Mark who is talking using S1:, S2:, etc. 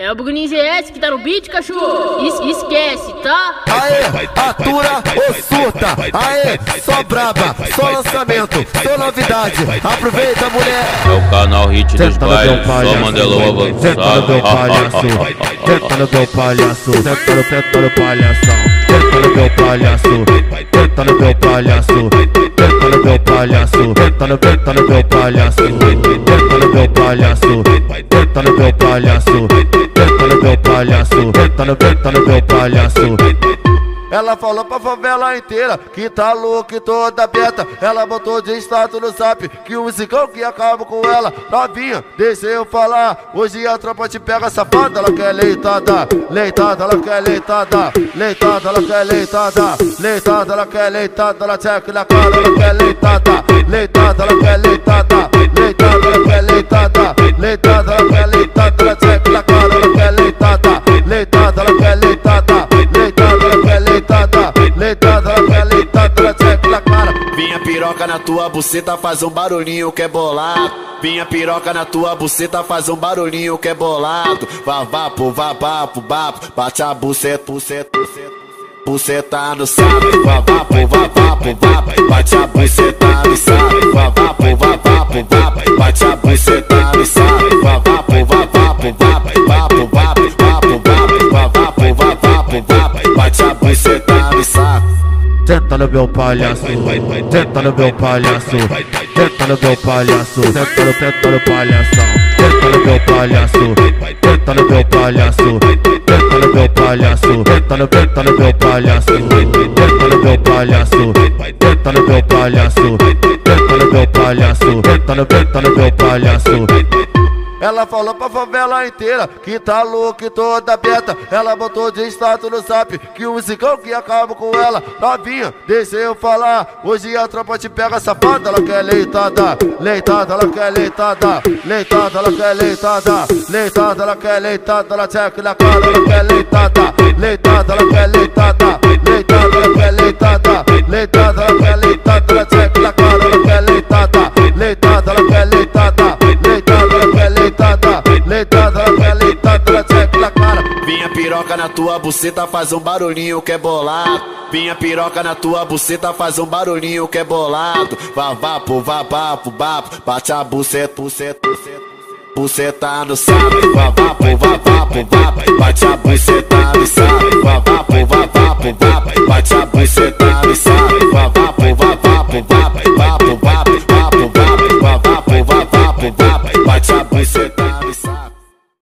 S1: É o Bugnin GS que tá no beat, cachorro. Es esquece, tá?
S2: Aê, atura ou surta. Aê, só braba, só lançamento, só novidade. Aproveita, mulher.
S3: É o canal Hit dos bailes, só Mandelão
S2: Senta no meu palhaço,
S3: avançado.
S2: senta no meu palhaço, senta no, no palhação. Senta no meu palhaço, senta no meu palhaço, senta no meu palhaço, senta no, meu palhaço, senta no meu palhaço, senta no meu palhaço, palhaço, senta no, senta no meu palhaço. Ela falou pra favela inteira que tá louca e toda beta. Ela botou de status no zap que o musicão que acaba com ela. Novinha, deixa eu falar. Hoje a tropa te pega safada. Ela quer leitada, leitada, ela quer leitada, leitada, ela quer leitada, leitada, ela quer leitada. Ela checa na cara, ela quer leitada, leitada, ela quer leitada,
S4: piroca na tua buceta faz um barulhinho que é bolado. Minha piroca na tua buceta faz um barulhinho que é bolado. Vá, vá, pô, vá, vá, pô, vá, bate a buceta, buceta, buceta. Buceta no saco, vá, vá, pô, vá, vá, pô, vá, bate a buceta no saco, vá, vá, pô, vá, vá, pô, vá, bate a buceta no saco, vá, vá, pô, vá, vá, pô, vá, vá, vá,
S2: Senta no meu palhaço, senta no meu palhaço, senta no meu palhaço, senta no, senta no palhação, senta no meu palhaço, senta no meu palhaço, senta no meu palhaço, senta no, senta no meu palhaço, senta no meu palhaço, senta no meu palhaço, senta no meu palhaço, senta no, senta no meu palhaço. Ela falou pra favela inteira que tá louca e toda beta. Ela botou de status no zap que o musicão que acaba com ela. Novinha, deixa eu falar. Hoje a tropa te pega safada. Ela quer leitada, leitada, ela quer leitada, leitada, ela quer leitada, leitada, ela quer leitada. Ela checa na cara, ela quer leitada, leitada, ela quer leitada, leitada, ela quer leitada, leitada, ela quer leitada. Ela checa na cara, ela quer leitada, leitada, ela quer leitada,
S4: Minha piroca na tua buceta faz um barulhinho que é bolado. Minha piroca na tua buceta faz um barulhinho que é bolado. Vá, vá, pô, vá, vá, pô, vá, bate a buceta, buceta, buceta. Buceta no saco, vá, vá, pô, vá, vá, pô, vá, bate a buceta no saco, vá, vá, pô, vá, vá, pô, vá, bate a buceta no saco, vá, vá, pô, vá, vá, pô, vá, vá, pô, vá, vá, pô, vá, vá, pô, vá, vá, pô, vá.